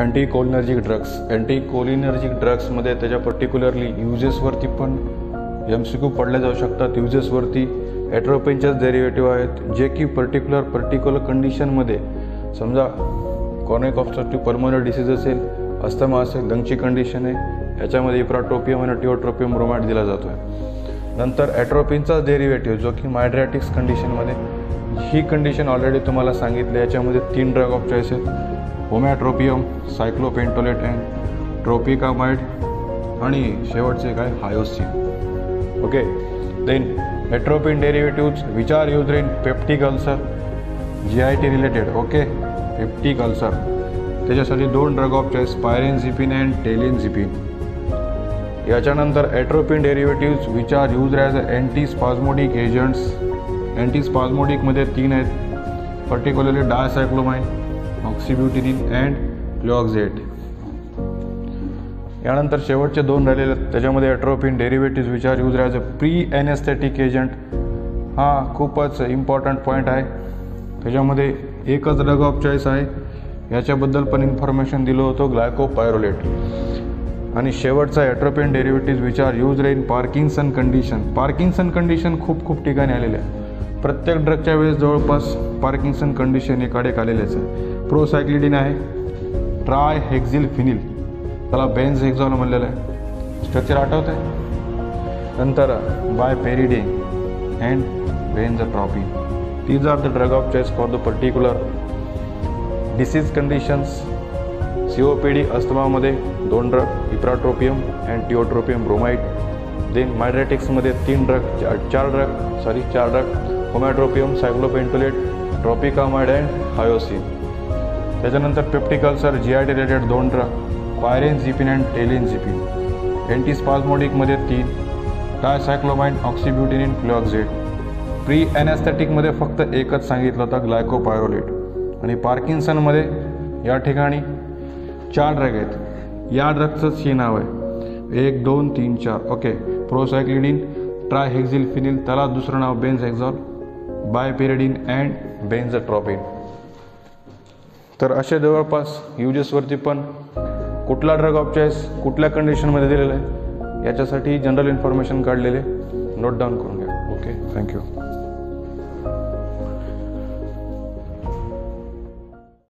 Anti cholinergic drugs anti cholinergic ड्रग्समध्ये त्याच्या particularly युजेसवरती पण M C Q पडल्या जाऊ शकतात. युजेसवरती ॲट्रोपेनचेच डेरिवेटिव्ह आहेत जे की पर्टिक्युलर पर्टिक्युलर कंडिशनमध्ये समजा कॉर्निक ऑब्स्ट्रक्टिव्ह पर्मनर डिसीज असेल अस्थमा असेल लंगची कंडिशन आहे याच्यामध्ये इप्राट्रोपियम आणि टिओट्रोपियम ब्रोमाइड दिला जातो आहे नंतर ॲट्रोपिनचाच डेरिवेटिव्ह जो की मायड्रॅटिक्स कंडिशनमध्ये ही कंडिशन ऑलरेडी तुम्हाला सांगितली याच्यामध्ये तीन ड्रग ऑफ चॉईस आहेत. होमॅट्रोपियम सायक्लोपेंटोलेट अँड ट्रोपिकामाइड आणि शेवटचे काय? Hyoscine. Okay then atropine derivatives which are use in peptic ulcer G I T related okay peptic ulcer त्याच्यासाठी दोन drug of choice pirenzepine and telenzepine याच्यानंतर atropine derivatives which are use as antispasmodic agents anti स्पाझमोटिकमध्ये तीन आहेत. Particularly डायसायक्लोमाइन ऑक्सिब्युटिनिन and क्लॉक्झेट यानंतर शेवटचे दोन राहिलेले आहेत. त्याच्यामध्ये atropine derivative which are use as a pre anaesthetic agent हा खूपच इम्पॉर्टंट पॉईंट आहे. त्याच्यामध्ये एकच ड्रग ऑफ चॉईस आहे. याच्याबद्दल पण इन्फॉर्मेशन दिलं होतं ग्लायकोपायरोलेट आणि शेवटचा atropine derivative which are use in Parkinson condition Parkinson condition खूप खूप ठिकाणी आलेले आहे. प्रत्येक ड्रगच्या वेळेस जवळपास पार्किंगसन कंडिशन एकाडेक आलेलेच आहे. प्रोसायक्लिडिन आहे. ट्राय हेक्झिल फिनिल त्याला बेन्झ हेक्झॉन म्हणलेलं आहे. स्ट्रक्चर आठवत आहे नंतर biperiden and benztropine these are the drug of choice for the particular disease conditions COPD अस्थमामध्ये दोन drug ipratropium and tiotropium bromide then मायड्रेटिक्समध्ये तीन ड्रग चार ड्रग सॉरी चार drug homatropine cyclopentolate tropicamide and hyoscine त्याच्यानंतर peptic ulcer G I related दोन drug pirenzepine and telenzepine अँटीस्पाझमोडिकमध्ये तीन dicyclomine ऑक्सिब्युटिनिन क्लॉक्झेट pre ॲनॅस्थेटिकमध्ये फक्त एकच सांगितलं होतं ग्लायकोपायरोलेट आणि पार्किन्सनमध्ये या ठिकाणी चार ड्रग आहेत. या ड्रगचंच हे नाव आहे. एक दोन तीन चार. ओके प्रोसायक्लिडिन ट्रायहेक्झिल फिनिल त्याला दुसरं नाव बेन्झ एक्झॉल बायपेरिडिन अँड बेन्झट्रॉपिन तर असे जवळपास युजेसवरती पण कुठला ड्रग ऑफ चॉईस कुठल्या कंडिशनमध्ये दिलेला आहे याच्यासाठी जनरल इन्फॉर्मेशन काढलेले नोट डाऊन करून घ्या. Okay thank you